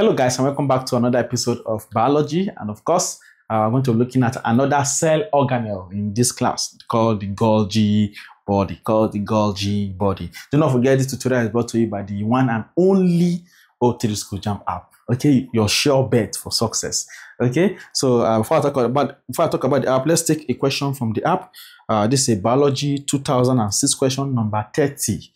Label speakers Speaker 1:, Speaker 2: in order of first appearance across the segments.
Speaker 1: Hello guys and welcome back to another episode of biology and of course uh, I'm going to be looking at another cell organelle in this class called the Golgi body, called the Golgi body. Do not forget this tutorial is brought to you by the one and only O3 School JAMB app. Okay, your sure bet for success. Okay, so uh, before I talk about before I talk about the app, let's take a question from the app. Uh, this is a biology 2006 question number 30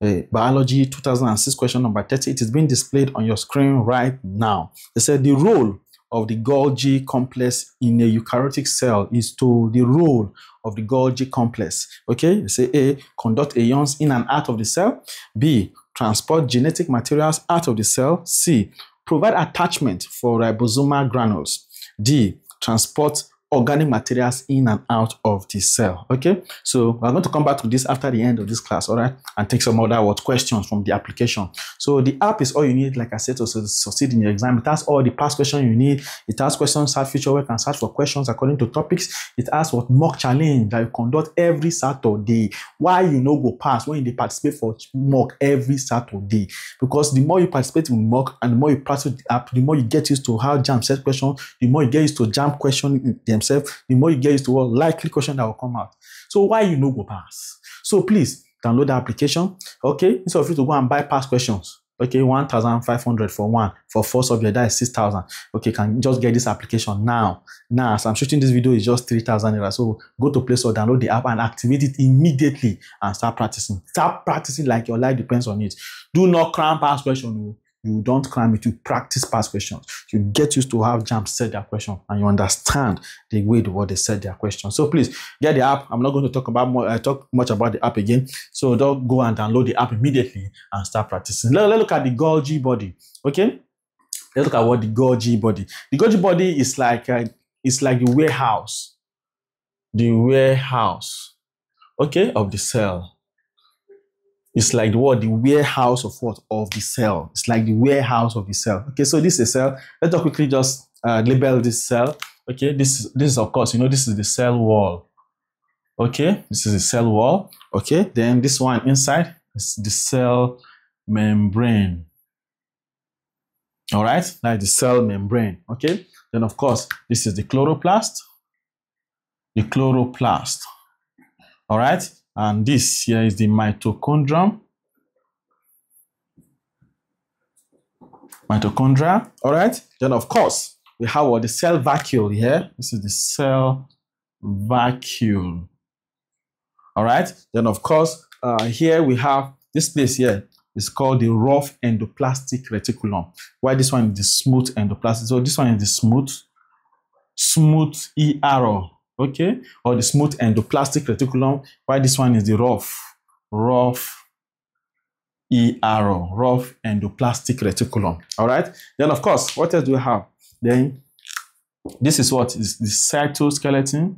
Speaker 1: uh, biology 2006 question number 30 it is being displayed on your screen right now. They said the role of the golgi complex in a eukaryotic cell is to the role of the golgi complex. Okay they say a conduct ions in and out of the cell. B transport genetic materials out of the cell. C provide attachment for ribosomal granules. D transport organic materials in and out of the cell. Okay, so we're going to come back to this after the end of this class, all right, and take some other what questions from the application. So the app is all you need, like I said, to succeed in your exam. It has all the past questions you need. It has questions, search future work, and search for questions according to topics. It has what mock challenge that you conduct every Saturday. Why you know go pass when you participate for mock every Saturday? Because the more you participate in mock and the more you practice with the app, the more you get used to how JAMB set question, the more you get used to JAMB question themselves, the more you get used to what likely question that will come out. So why you no go pass? So please download the application. Okay, instead of you to go and buy past questions. Okay, 1,500 for one. For four subject, that is 6,000. Okay, can just get this application now. Now, as I'm shooting this video, it's just 3,000 naira. So go to Play Store, download the app and activate it immediately and start practicing. Start practicing like your life depends on it. Do not cram past question. You don't climb it, you practice past questions. You get used to how JAMB set their question and you understand the way the word they set their question. So please get the app. I'm not going to talk about more, uh, talk much about the app again. So don't go and download the app immediately and start practicing. Let, let's look at the Golgi body. Okay. Let's look at what the Golgi body. The Golgi body is like uh, it's like the warehouse. The warehouse, okay, of the cell. It's like what the warehouse of what of the cell. It's like the warehouse of the cell. Okay, so this is a cell. Let's quickly just uh, label this cell. Okay, this is, this is of course you know this is the cell wall. Okay, this is the cell wall. Okay, then this one inside is the cell membrane. All right, like the cell membrane. Okay, then of course this is the chloroplast. The chloroplast. All right, and this here is the mitochondrium. Mitochondria, all right? Then of course, we have what the cell vacuole here. This is the cell vacuole. All right? Then of course, uh, here we have this place here is called the rough endoplasmic reticulum. Why this one is the smooth endoplasmic? So this one is the smooth, smooth ER okay? Or the smooth endoplasmic reticulum, while this one is the rough, rough ER, rough endoplasmic reticulum, all right? Then, of course, what else do we have? Then, this is what is the cytoskeleton,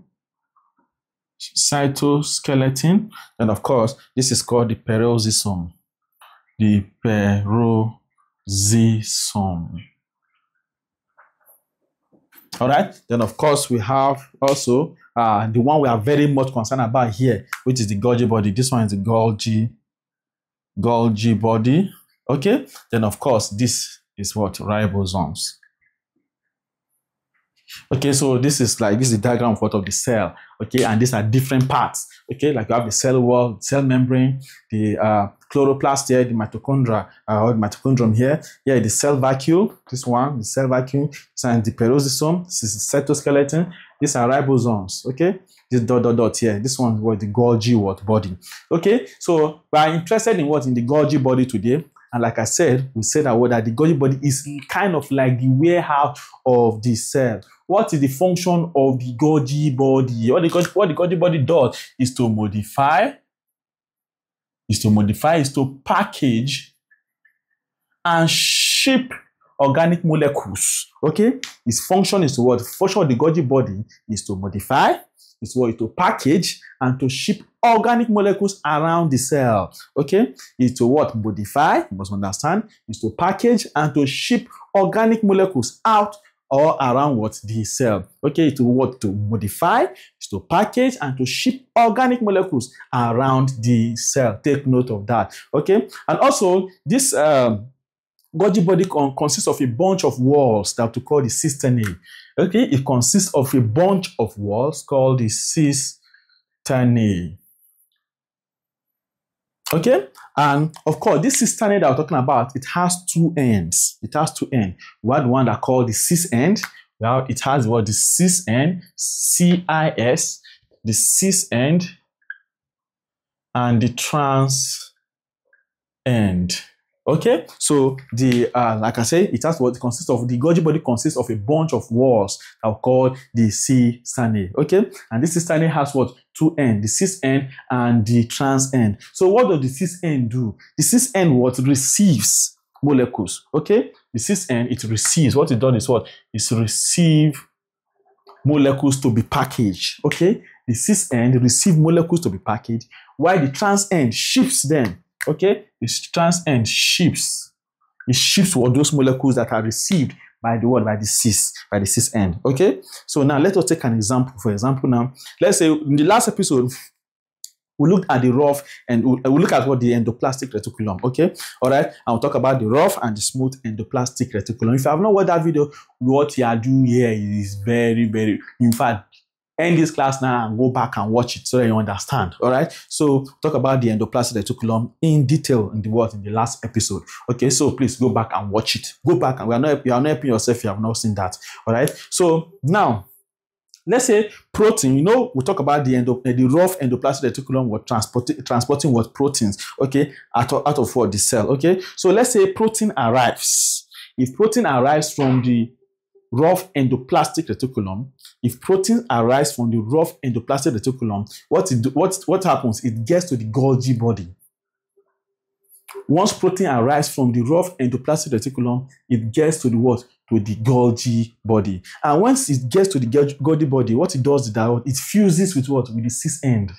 Speaker 1: cytoskeleton, and of course, this is called the peroxisome, the peroxisome. All right. Then, of course, we have also uh, the one we are very much concerned about here, which is the Golgi body. This one is the Golgi, Golgi body. Okay. Then, of course, this is what ribosomes. Okay, so this is like this is the diagram of what of the cell. Okay, and these are different parts. Okay, like you have the cell wall, cell membrane, the uh, chloroplast here, the mitochondria, uh, or the mitochondrium here. Yeah, the cell vacuole, this one, the cell vacuole, is the peroxisome, this is the cytoskeleton, these are ribosomes, okay? This dot dot dot here, this one was the Golgi what body. Okay, so we are interested in what in the Golgi body today. And like I said, we said that, what, that the Golgi body is kind of like the warehouse of the cell. What is the function of the Golgi body? What the, what the Golgi body does is to modify is to modify, is to package and ship organic molecules. Okay? Its function is to what? The function of the Golgi body is to modify, is what? To package and to ship organic molecules around the cell. Okay? Is to what? Modify, you must understand, is to package and to ship organic molecules out or around what the cell. Okay, to what to modify, is to package and to ship organic molecules around the cell. Take note of that. Okay, and also this um, Golgi body con- consists of a bunch of walls that we call the cisternae. Okay, it consists of a bunch of walls called the cisternae. Okay, and of course, this cisternae that we're talking about, it has two ends. It has two ends. We have one that called the cis end. Well, it has what the cis end, C-I-S, the cis end, and the trans end. Okay, so the uh, like I say, it has what consists of. The Golgi body consists of a bunch of walls that are called the cisternae. Okay, and this cisternae has what two end, the cis end and the trans end. So what does the cis end do? The cis end what receives molecules. Okay, the cis end it receives. What it does is what is receive molecules to be packaged. Okay, the cis end receive molecules to be packaged, while the trans end ships them okay, the trans end shifts. It shifts what those molecules that are received by the word by the cis by the cis end. Okay, so now let us take an example. For example, now let's say in the last episode we looked at the rough and we we'll look at what the endoplastic reticulum. Okay, all right, and we'll talk about the rough and the smooth endoplastic reticulum. If you have not watched that video, what you are doing here is very, very, in fact, end this class now and go back and watch it so that you understand. All right. So talk about the endoplasmic reticulum in detail in the what in the last episode. Okay. So please go back and watch it. Go back and we are not you are not helping yourself you have not seen that. All right. So now let's say protein you know we talk about the endo, uh, the rough endoplasmic reticulum what transporting transporting what proteins okay out of, out of what the cell okay so let's say protein arrives if protein arrives from the rough endoplastic reticulum, if protein arise from the rough endoplastic reticulum, what, it, what, what happens? It gets to the Golgi body. Once protein arises from the rough endoplastic reticulum, it gets to the what? To the Golgi body. And once it gets to the Golgi body, what it does is that it fuses with what? With the cis end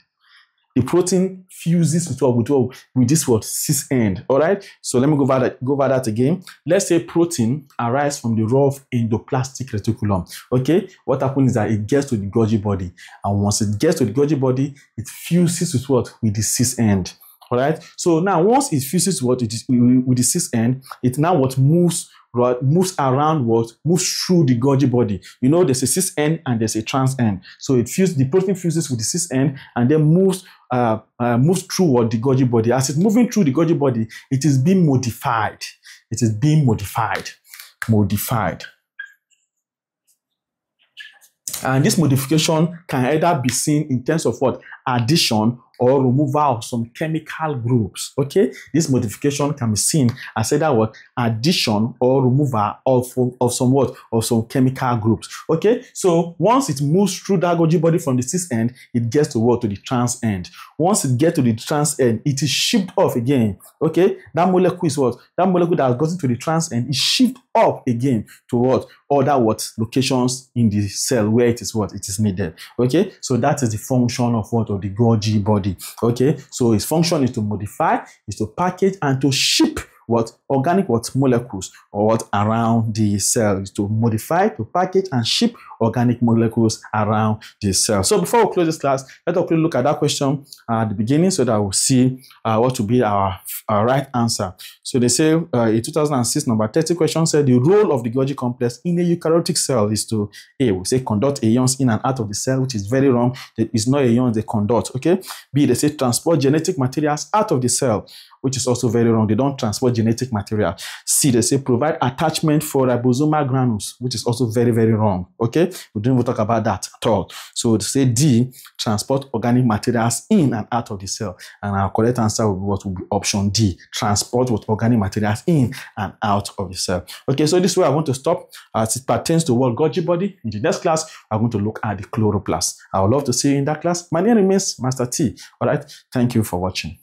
Speaker 1: the protein fuses with what with what with this what? Cis end all right so let me go over that go over that again. Let's say protein arises from the rough endoplastic reticulum okay? What happens is that it gets to the Golgi body and once it gets to the Golgi body it fuses with what? With the cis end all right so now once it fuses what? It is with the cis end it now what moves right, moves around what moves through the Golgi body. You know, there's a cis end and there's a trans end. So it fuses the protein fuses with the cis end and then moves uh, uh, moves through what the Golgi body. As it's moving through the Golgi body, it is being modified. It is being modified. Modified. And this modification can either be seen in terms of what addition or removal of some chemical groups. Okay, this modification can be seen as either what addition or removal of, of some what of some chemical groups. Okay, so once it moves through that Golgi body from the cis end, it gets to what to the trans end. Once it gets to the trans end, it is shipped off again. Okay, that molecule is what that molecule that has gotten to the trans end is shipped up again to what other what locations in the cell where it is what it is needed. Okay, so that is the function of what of the Golgi body. Okay, so its function is to modify, is to package, and to ship what organic what molecules or what around the cell is to modify, to package, and ship organic molecules around the cell. So before we close this class, let us look at that question at the beginning so that we'll see uh, what will be our, our right answer. So they say uh, in 2006, number 30 question said the role of the Golgi complex in a eukaryotic cell is to A, we say conduct ions in and out of the cell, which is very wrong. It's not ions they conduct. Okay. B, they say transport genetic materials out of the cell which is also very wrong. They don't transport genetic material. C, they say provide attachment for ribosomal granules, which is also very, very wrong. Okay, we don't even talk about that at all. So they say D, transport organic materials in and out of the cell. And our correct answer will be what will be option D, transport with organic materials in and out of the cell. Okay, so this way I want to stop as it pertains to what Golgi body. In the next class, I'm going to look at the chloroplast. I would love to see you in that class. My name remains Master T. All right, thank you for watching.